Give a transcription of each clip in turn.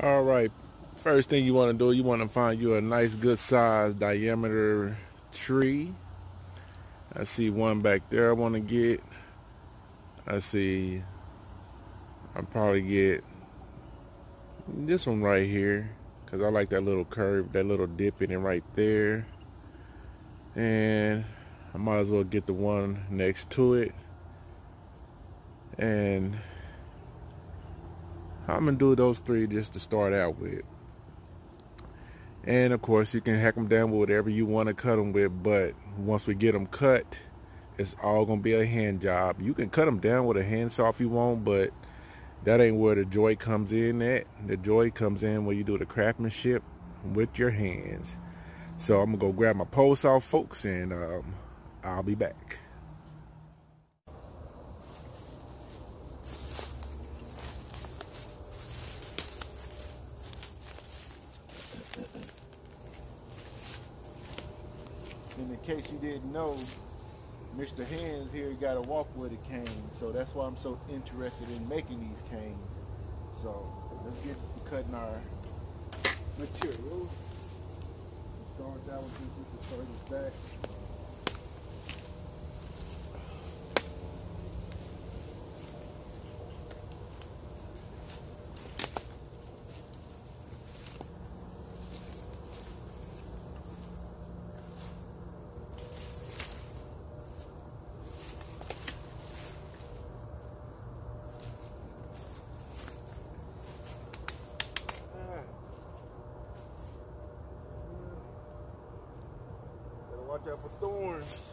All right. First thing you want to do, you want to find you a nice good size diameter tree. I see one back there I want to get. I see I'll probably get this one right here because I like that little curve, that little dip in it right there. And I might as well get the one next to it. And I'm gonna do those three just to start out with. And of course, you can hack them down with whatever you want to cut them with. But once we get them cut, it's all gonna be a hand job. You can cut them down with a handsaw if you want, but that ain't where the joy comes in at. The joy comes in when you do the craftsmanship with your hands. So I'm gonna go grab my pole saw, folks, and um, I'll be back. in case you didn't know, Mr. Hands here got a walk with a cane, so that's why I'm so interested in making these canes. So let's get cutting our material. Start that since this is back. Watch out for thorns.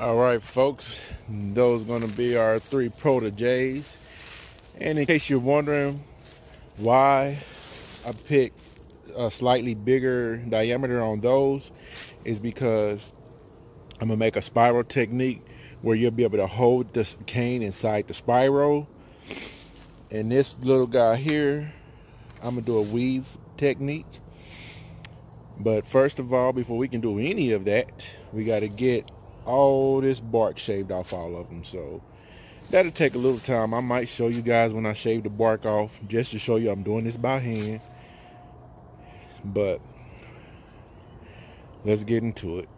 All right, folks, those are going to be our three proteges. And in case you're wondering why I picked a slightly bigger diameter on those, is because I'm going to make a spiral technique where you'll be able to hold the cane inside the spiral. And this little guy here, I'm going to do a weave technique. But first of all, before we can do any of that, we got to get all this bark shaved off all of them. So that'll take a little time. I might show you guys when I shave the bark off just to show you I'm doing this by hand. But let's get into it.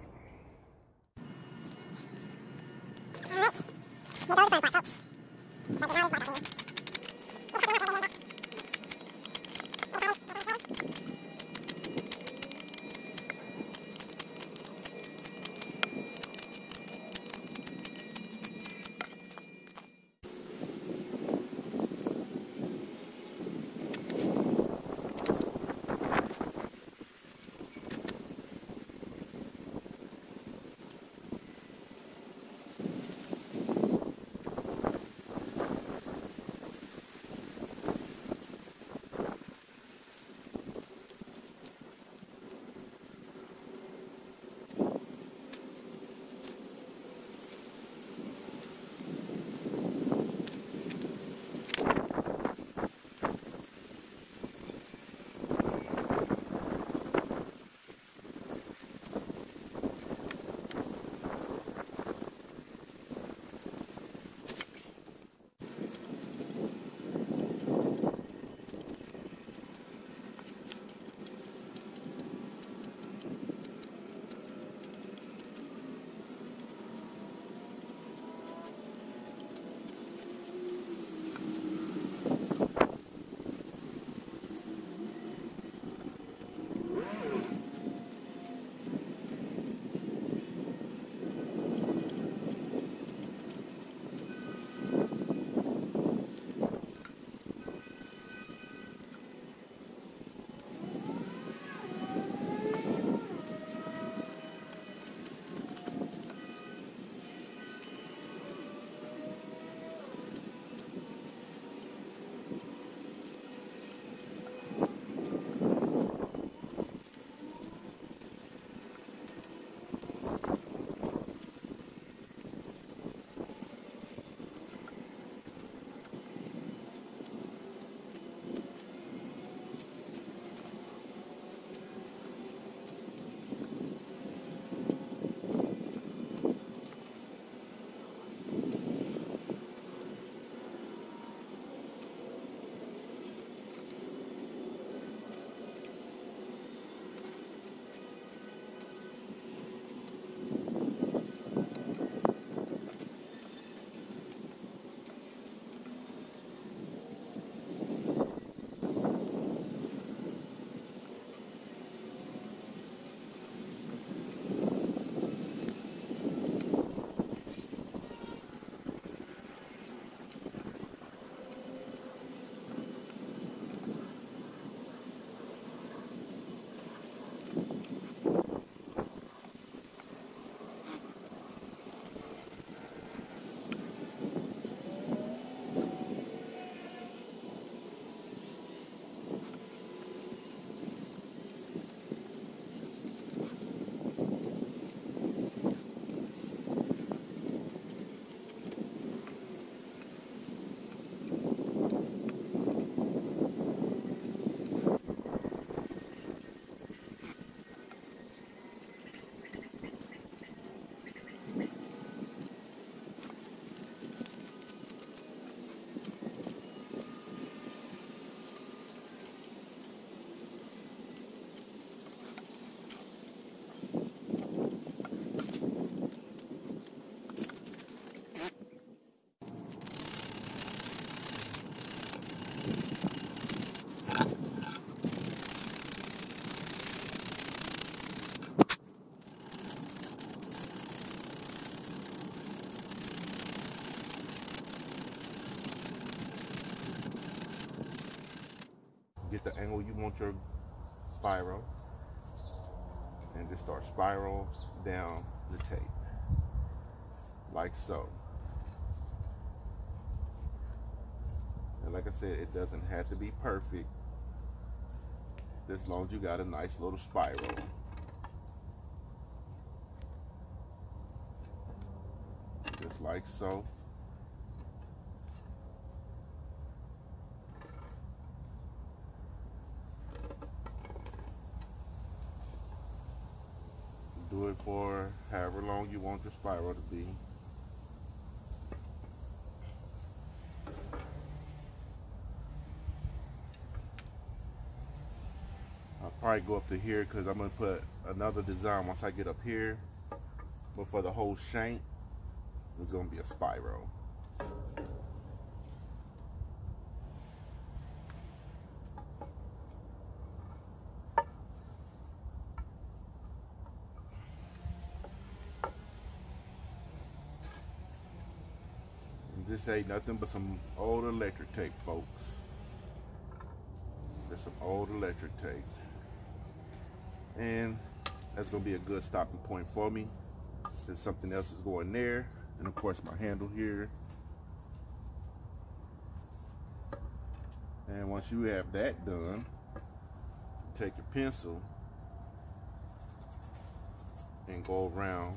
Get the angle you want your spiral and just start spiral down the tape. like so. And like I said, it doesn't have to be perfect as long as you got a nice little spiral. Just like so. Do it for however long you want your spiral to be. I'll probably go up to here because I'm going to put another design once I get up here. But for the whole shank, it's going to be a spiral. This ain't nothing but some old electric tape, folks. There's some old electric tape. And that's gonna be a good stopping point for me. There's something else is going there. And of course my handle here. And once you have that done, take your pencil and go around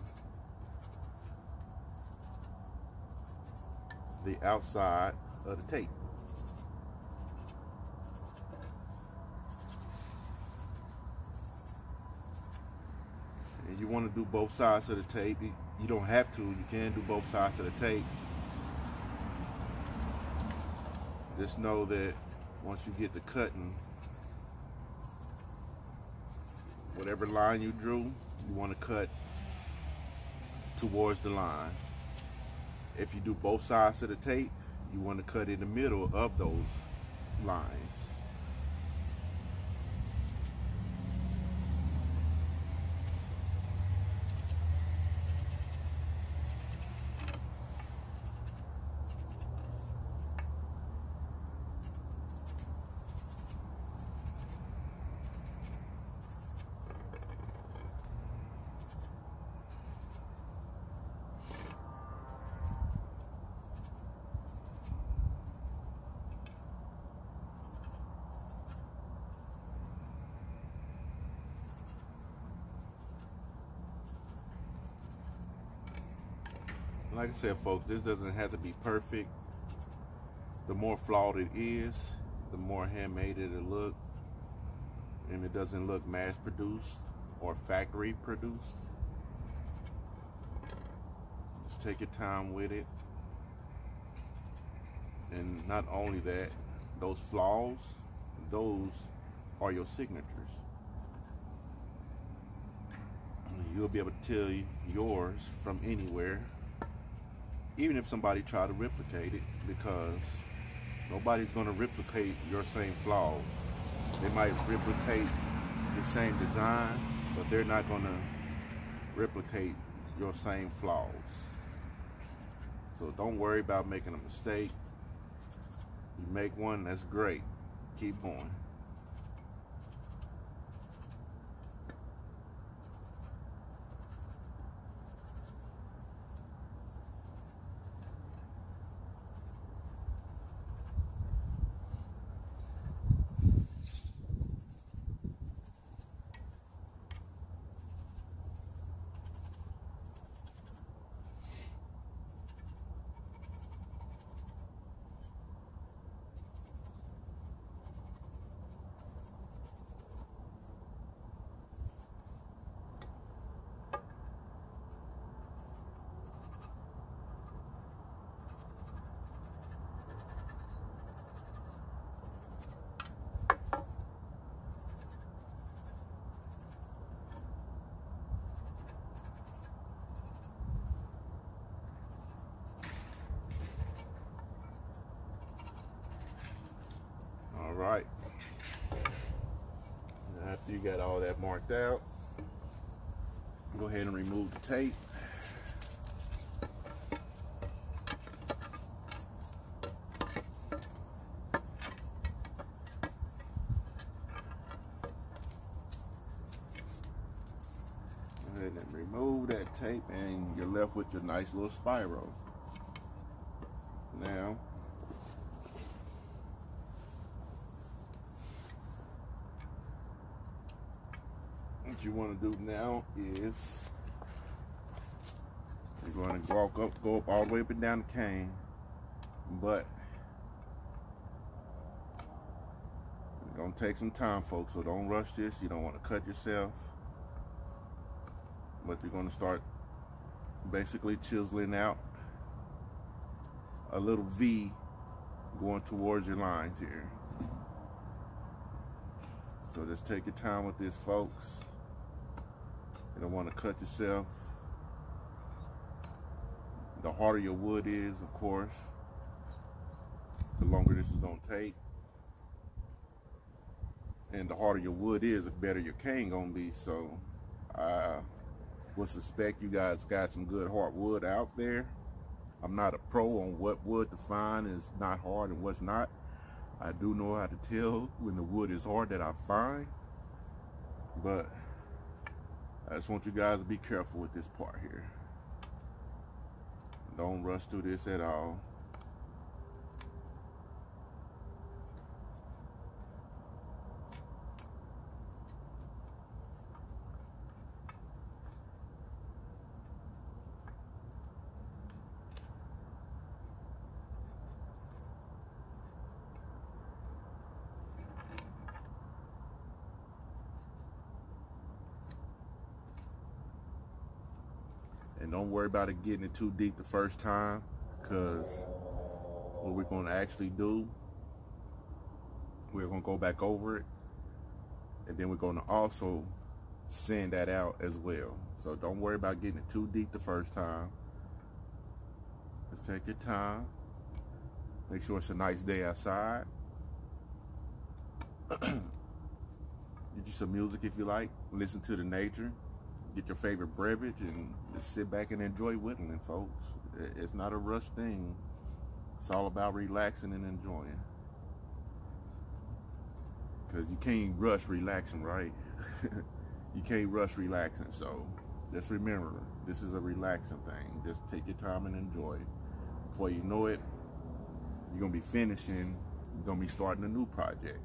the outside of the tape. And you want to do both sides of the tape. You don't have to. You can do both sides of the tape. Just know that once you get the cutting, whatever line you drew, you want to cut towards the line. If you do both sides of the tape, you want to cut in the middle of those lines. Like I said, folks, this doesn't have to be perfect. The more flawed it is, the more handmade it'll look. And it doesn't look mass produced or factory produced. Just take your time with it. And not only that, those flaws, those are your signatures. You'll be able to tell yours from anywhere even if somebody try to replicate it because nobody's going to replicate your same flaws. They might replicate the same design but they're not going to replicate your same flaws. So don't worry about making a mistake. You make one that's great. Keep going Right. After you got all that marked out, go ahead and remove the tape. Go ahead and remove that tape and you're left with your nice little spiral. Now, what you want to do now is you're going to walk up, go up all the way up and down the cane, but it's going to take some time, folks, so don't rush this. You don't want to cut yourself, but you're going to start basically chiseling out a little V going towards your lines here. So just take your time with this, folks. You don't want to cut yourself. The harder your wood is, of course, the longer this is going to take. And the harder your wood is, the better your cane going to be. So I would suspect you guys got some good hardwood out there. I'm not a pro on what wood to find is not hard and what's not. I do know how to tell when the wood is hard that I find. But I just want you guys to be careful with this part here. Don't rush through this at all. And don't worry about it getting it too deep the first time because what we're going to actually do, we're going to go back over it and then we're going to also send that out as well. So don't worry about getting it too deep the first time. Just take your time. Make sure it's a nice day outside. Get you some music if you like. Listen to the nature get your favorite beverage and just sit back and enjoy whittling, folks. It's not a rush thing. It's all about relaxing and enjoying. Because you can't rush relaxing, right? you can't rush relaxing. So just remember, this is a relaxing thing. Just take your time and enjoy. Before you know it, you're going to be finishing, you're going to be starting a new project.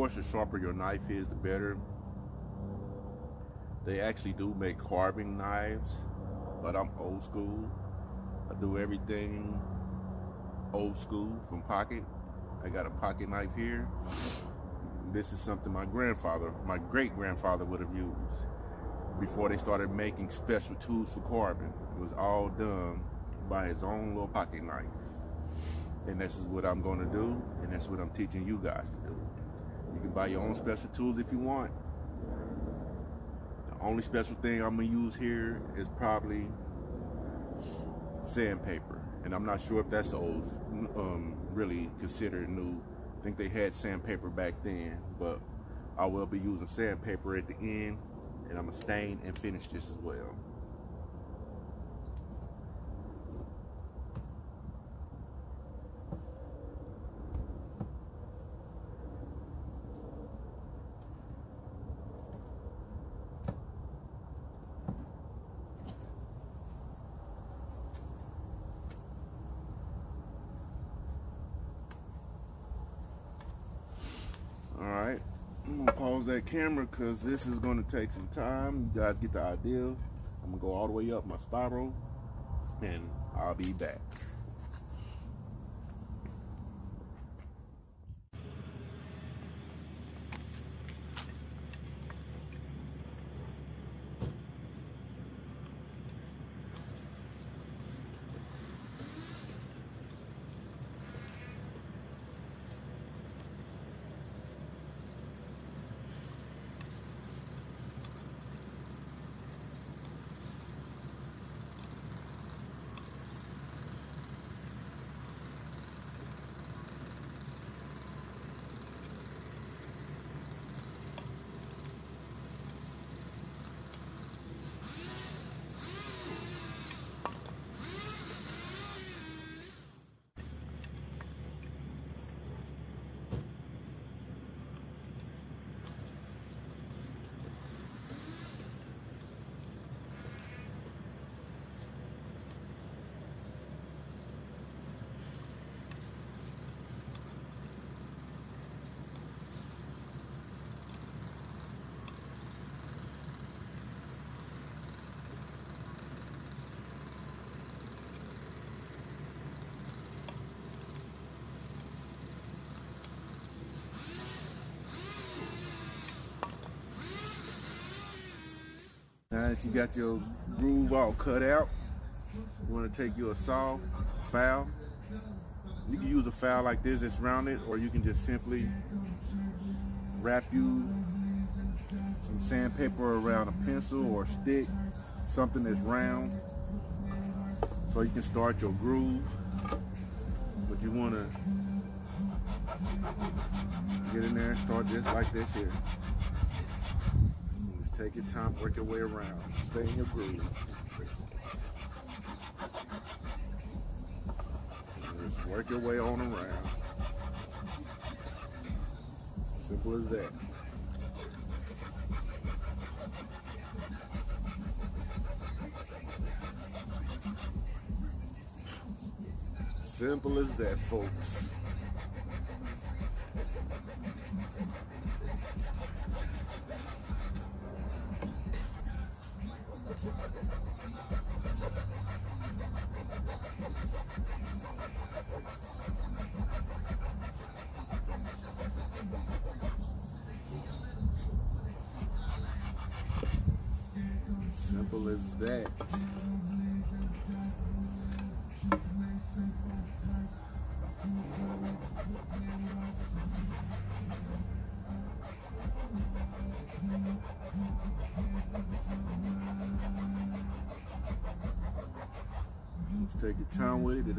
Course, the sharper your knife is, the better. They actually do make carving knives, but I'm old school. I do everything old school from pocket. I got a pocket knife here. This is something my grandfather, my great grandfather would have used before they started making special tools for carving. It was all done by his own little pocket knife. And this is what I'm going to do, and that's what I'm teaching you guys to do. You can buy your own special tools if you want. The only special thing I'm gonna use here is probably sandpaper. And I'm not sure if that's old, um, really considered new. I think they had sandpaper back then, but I will be using sandpaper at the end and I'm gonna stain and finish this as well. Alright, I'm gonna pause that camera because this is gonna take some time. You guys get the idea. I'm gonna go all the way up my spiral and I'll be back. Now that you got your groove all cut out, you want to take your saw, file. You can use a file like this that's rounded, or you can just simply wrap you some sandpaper around a pencil or a stick, something that's round, so you can start your groove. But you want to get in there and start just like this here. Take your time, work your way around, stay in your groove. Just work your way on around. Simple as that. Simple as that, folks.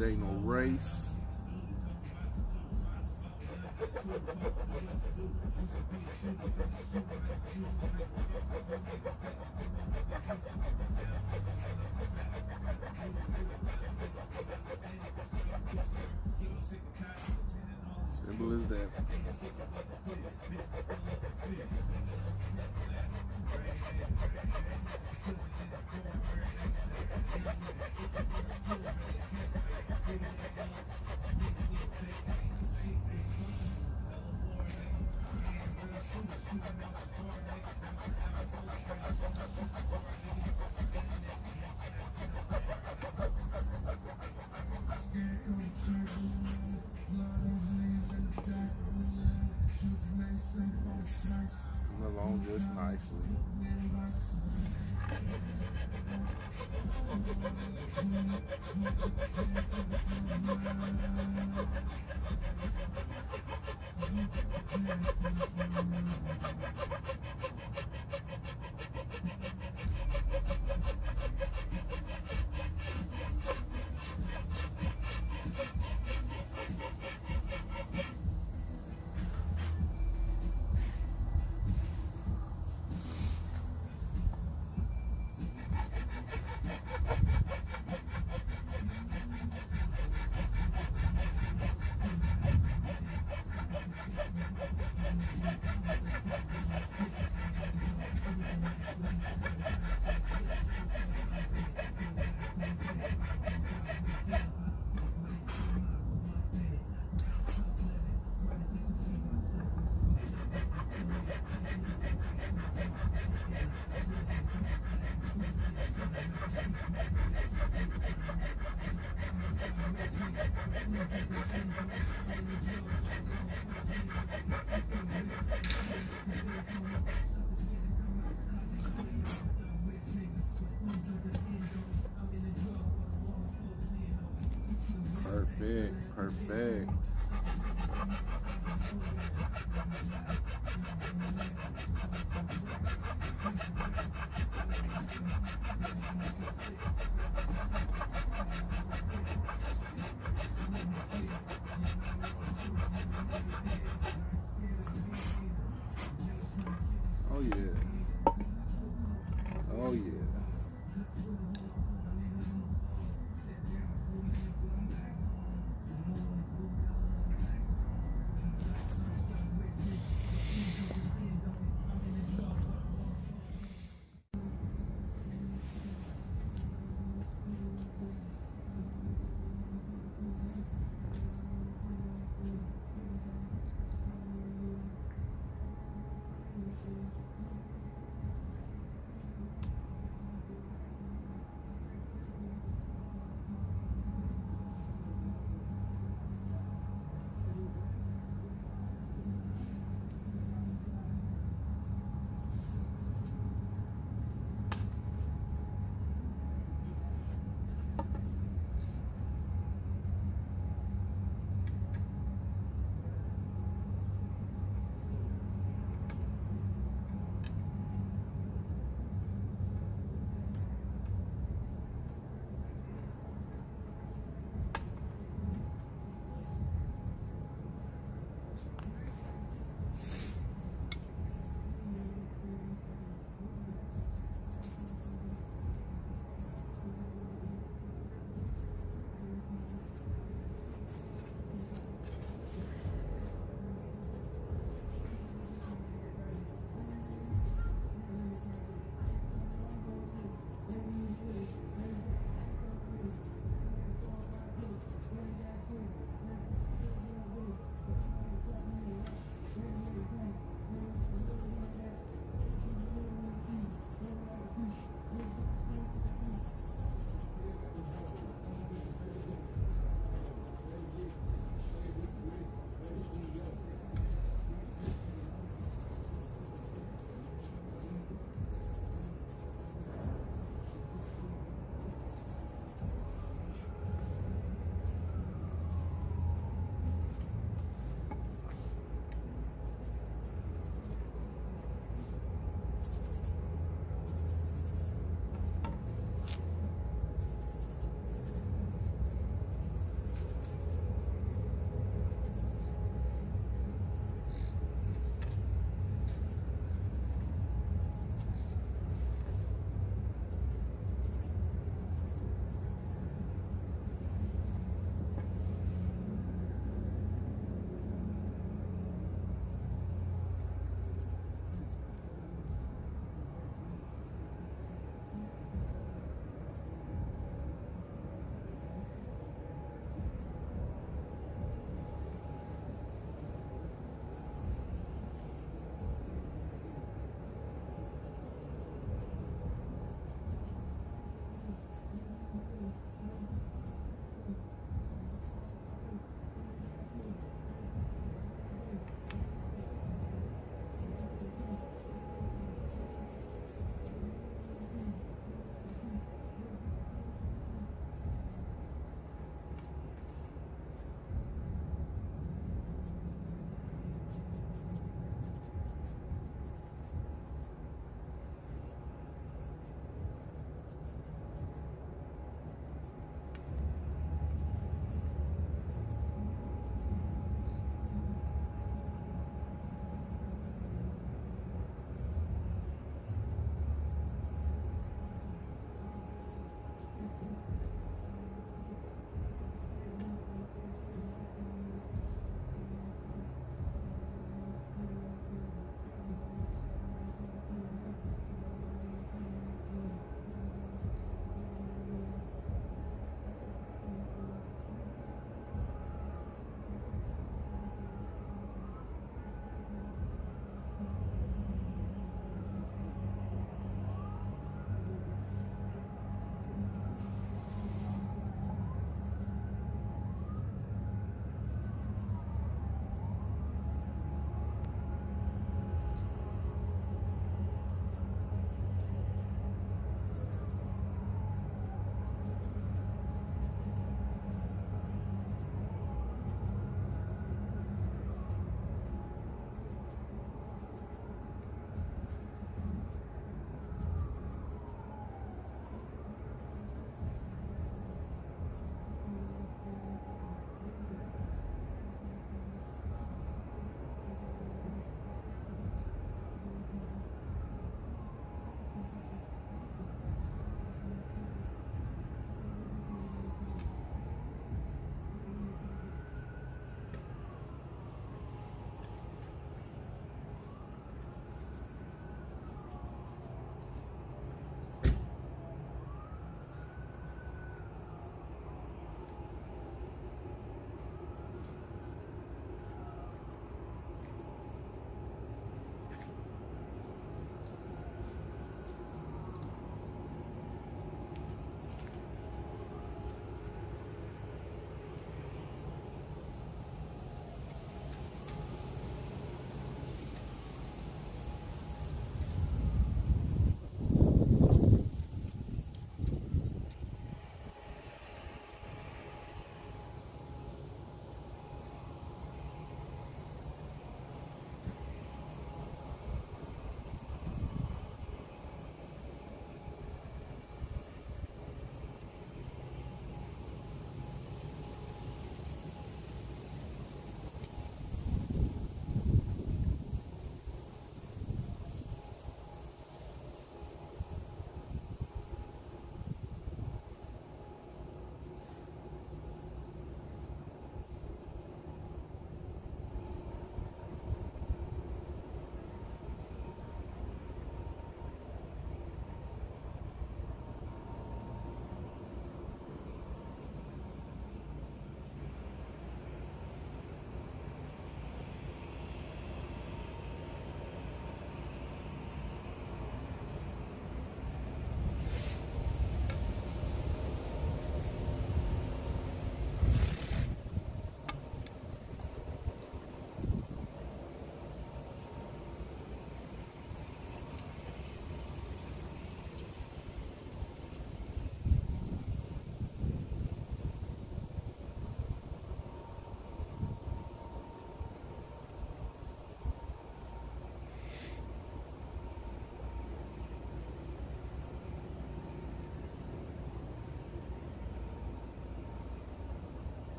It. Ain't no race. Simple as that. Just nicely. Perfect, perfect. Oh yeah. Oh yeah.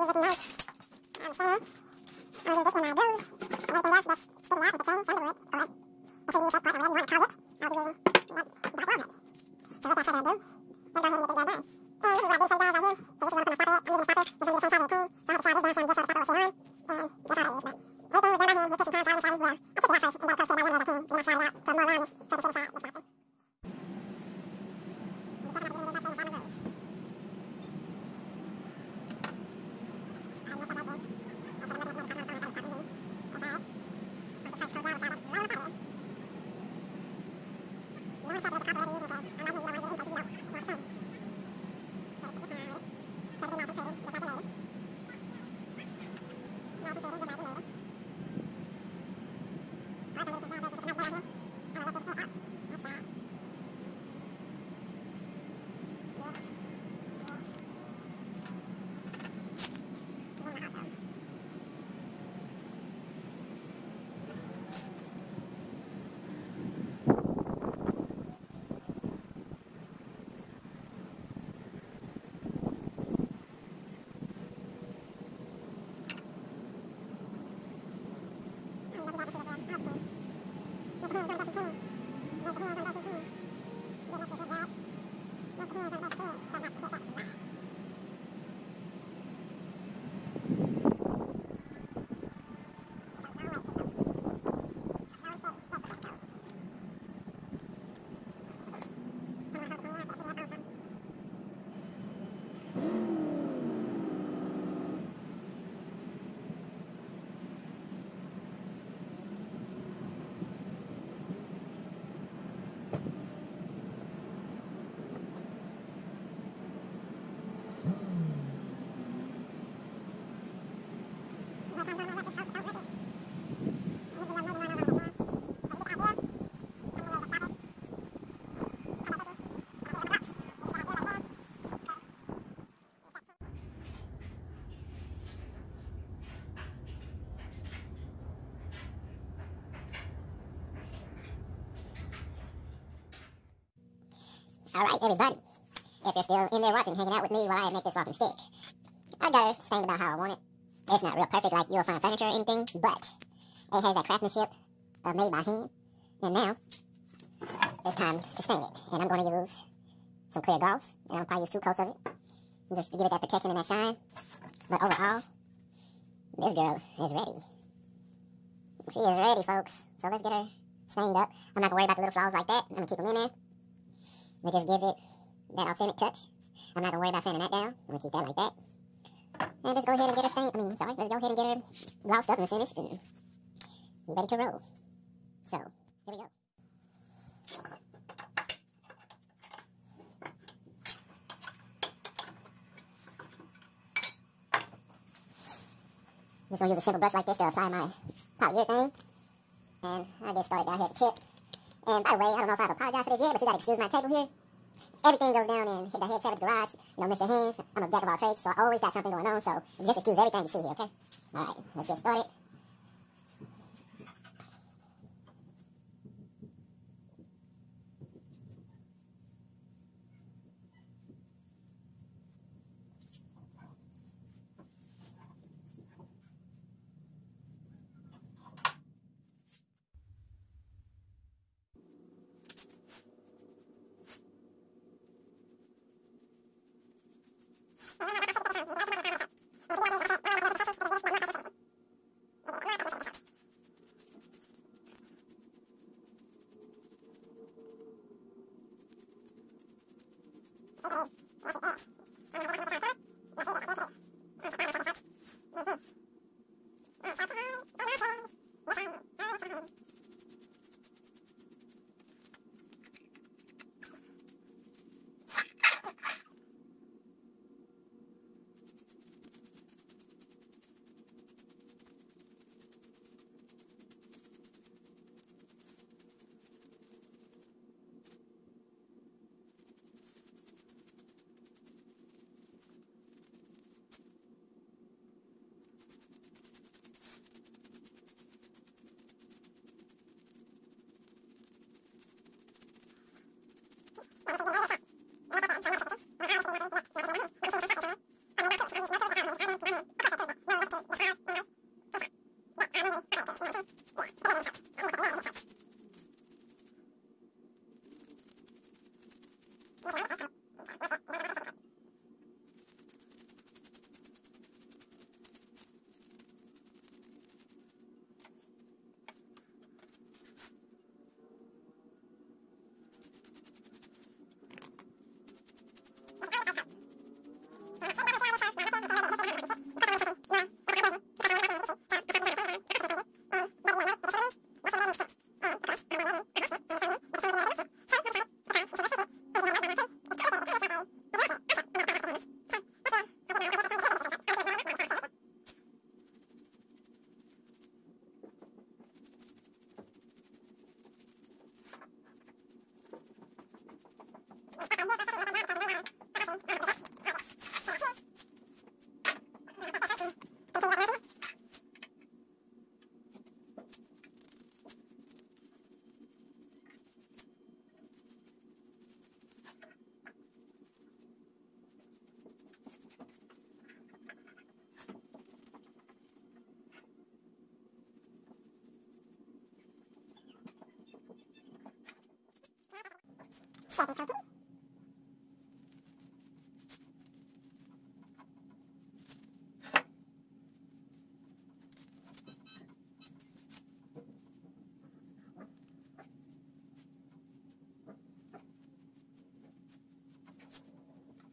Nice. All right, everybody. If you're still in there watching, hanging out with me while I make this walking stick, I got it stained about how I want it. It's not real perfect like you'll find furniture or anything, but it has that craftsmanship of made by hand. And now, it's time to stain it. And I'm going to use some clear gloss, and I'll probably use two coats of it, just to give it that protection and that shine. But overall, this girl is ready. She is ready, folks. So let's get her stained up. I'm not going to worry about the little flaws like that. I'm going to keep them in there. It just gives it that authentic touch. I'm not to worry about sanding that down. I'm to keep that like that. And just go ahead and get her stained. I mean, sorry, let's go ahead and get her glossed up and finished and ready to roll. So, here we go. Just gonna use a simple brush like this to apply my polyurethane. And I just started down here at the tip. And by the way, I don't know if I've apologized for this yet, but you gotta excuse my table here. Everything goes down in the head tab of the garage. You know, Mr. Hands, I'm a jack of all trades, so I always got something going on, so just excuse everything you see here, okay? Alright, let's get started. Seconds cooking.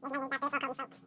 There's my new back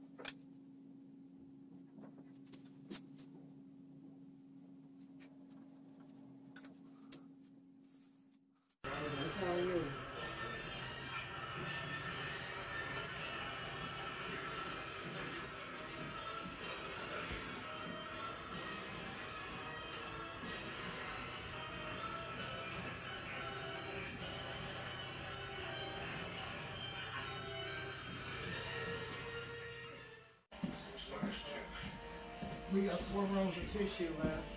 We got four rolls of tissue left.